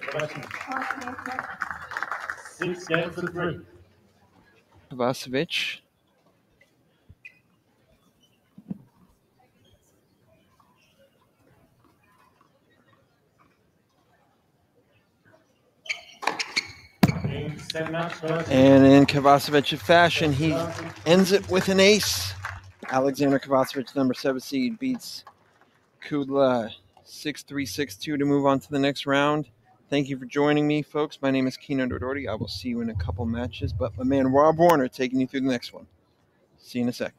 question. Six games to three. And in Kovacevic fashion, he ends it with an ace. Aleksandar Kovacevic, number seven seed, beats Kudla 6 3 6 2 to move on to the next round. Thank you for joining me, folks. My name is Keenan Doherty. I will see you in a couple matches, but my man Rob Warner taking you through the next one. See you in a sec.